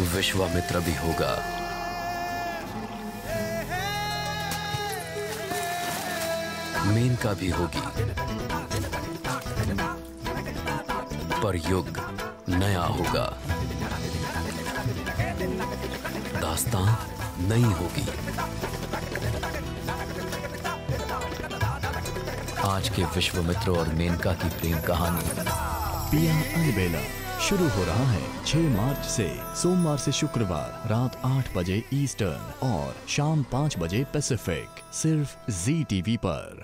विश्वामित्र भी होगा। मेनका भी होगी। पर युग नया होगा। दास्तां नई होगी। आज के विश्वमित्र और मेनका की प्रेम कहानी। पिया अलबेला शुरू हो रहा है 6 मार्च से। सोमवार से शुक्रवार रात 8 बजे ईस्टर्न और शाम 5 बजे पैसिफिक, सिर्फ़ जी टीवी पर।